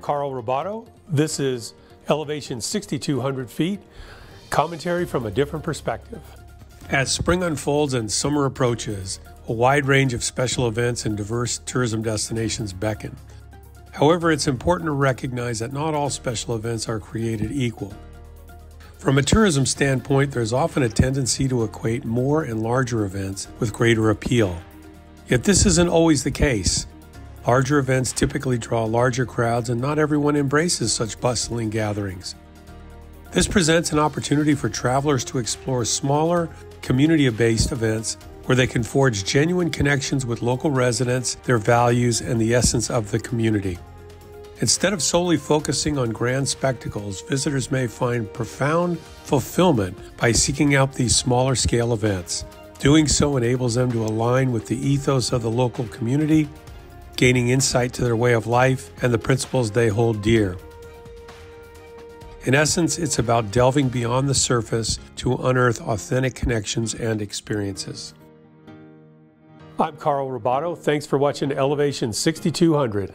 Carl Ribaudo. This is Elevation 6200 feet, commentary from a different perspective. As spring unfolds and summer approaches, a wide range of special events and diverse tourism destinations beckon. However, it's important to recognize that not all special events are created equal. From a tourism standpoint, there's often a tendency to equate more and larger events with greater appeal. Yet this isn't always the case. Larger events typically draw larger crowds, and not everyone embraces such bustling gatherings. This presents an opportunity for travelers to explore smaller, community based events where they can forge genuine connections with local residents, their values, and the essence of the community. Instead of solely focusing on grand spectacles, visitors may find profound fulfillment by seeking out these smaller scale events. Doing so enables them to align with the ethos of the local community gaining insight to their way of life and the principles they hold dear. In essence, it's about delving beyond the surface to unearth authentic connections and experiences. I'm Carl Ribaudo. Thanks for watching Elevation 6200.